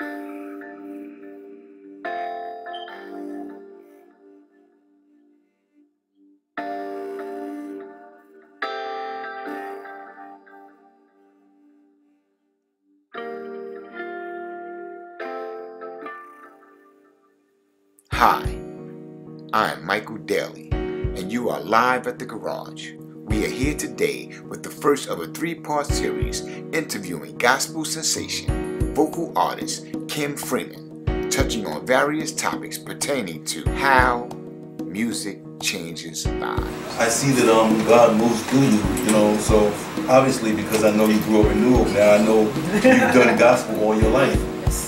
Hi, I am Michael Dailey, and you are live at the garage. We are here today with the first of a three part series interviewing gospel sensation, vocal artist Kim Freeman, touching on various topics pertaining to how music changes lives. I see that um God moves through you, you know. So obviously, because I know you grew up in Newark, now I know you've done gospel all your life.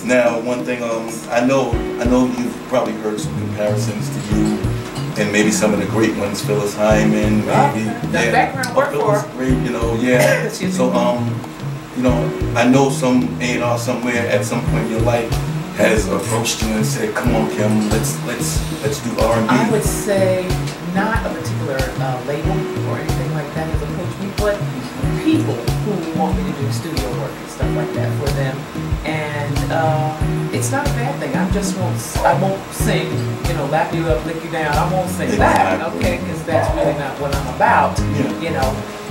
Now, one thing um I know I know you've probably heard some comparisons to you and maybe some of the great ones, Phyllis Hyman, maybe The background work Oh, Phyllis for great, you know, yeah. So um, you know, I know some A and R somewhere at some point in your life has approached you and said, "Come on, Kim, let's let's let's do R and B." I would say not a particular uh, label or anything like that has approached me, but people who want me to do studio work and stuff like that for them. And uh, it's not a bad thing. I just won't, I won't sing, you know, lap you up, lick you down. I won't sing that, okay? Because that's really not what I'm about, you know.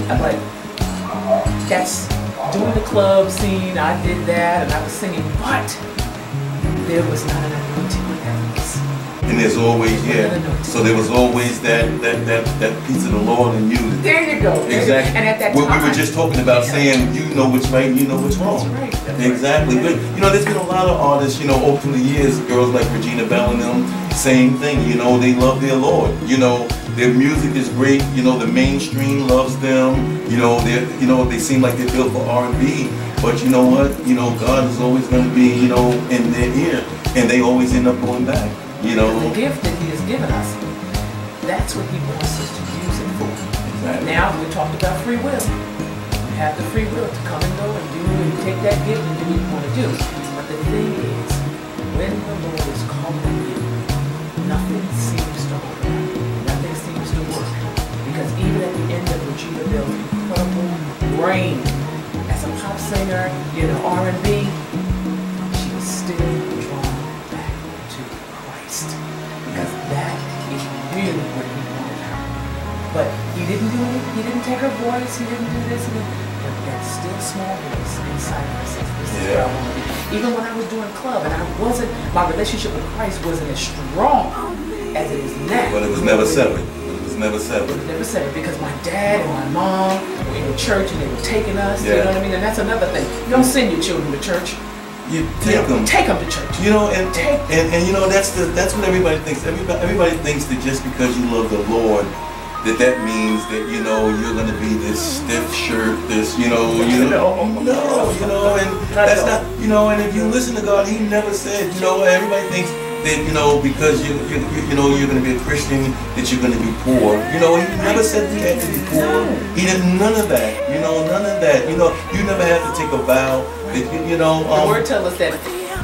I'm like, that's doing the club scene. I did that and I was singing, but there was not an anointing with that. And there's always, yeah. So there was always that that that that piece of the Lord in you. There you go. There you go. Exactly. And at that time, we were just talking about Yeah. saying you know what's right and you know what's wrong. That's right. That's right. Exactly. But you know, there's been a lot of artists, you know, over the years, girls like Regina Belle and them, same thing, you know, they love their Lord. You know, their music is great, you know, the mainstream loves them, you know, they you know, they seem like they're built for R and B. But you know what? You know, God is always gonna be, you know, in their ear. And they always end up going back. You know. the gift that He has given us, that's what He wants us to use it for. Exactly. Now we talked about free will. You have the free will to come and go and do and take that gift and do what you want to do. But the thing is, when the Lord is calling you, nothing seems to hold. Nothing seems to work. Because even at the end of Regina Belle's incredible reign as a pop singer, you know, R&B, she was still But he didn't do it. He didn't take her voice. He didn't do this. And. But that still small voice inside her says, this is what I want to be. Even when I was doing club and I wasn't, my relationship with Christ wasn't as strong as it is now. But it was never severed. It was never severed. Never said it because my dad and my mom were in the church and they were taking us. You know what I mean? And that's another thing. You don't send your children to church. You take know, them. Take them to church. You know, and, Take- and and you know that's the that's what everybody thinks. Everybody everybody thinks that just because you love the Lord, that that means that you know you're gonna be this stiff shirt, this you know you know No. no you know and that's not you know and if you listen to God, He never said you know everybody thinks that you know because you you, you, you know you're gonna be a Christian that you're gonna be poor. You know He never said you had to be poor. He did none of that. You know none of that. You know you never had to take a vow that you, you know. The Um, word tells us that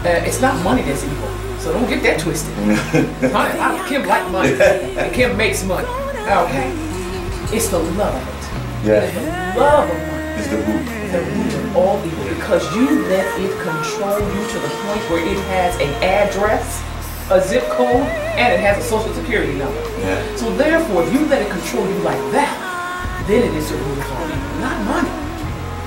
uh, it's not money that's evil. So don't get that twisted. Honey, I, Kim like money. And Kim makes money. Ah, okay? It's the love of it. Yeah. It's the love of money. Is the root. The root of all evil because you let it control you to the point where it has an address, a zip code, and it has a social security number. Yeah. So therefore, if you let it control you like that, then it is the root of all evil, not money.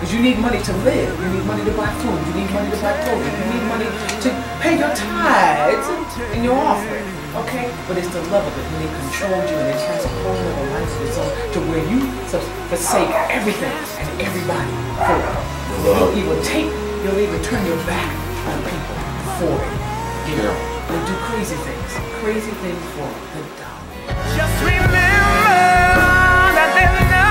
Because you need money to live. You need money to buy food. You need money to buy clothing. You need money to pay your tithes and your offering. Okay? But it's the love of it when it controls you and it has a whole other life of its own to where you forsake everything and everybody for it. You'll even take, you'll even turn your back on people for it. You know? You'll do crazy things. Crazy things for the dollar. Just remember that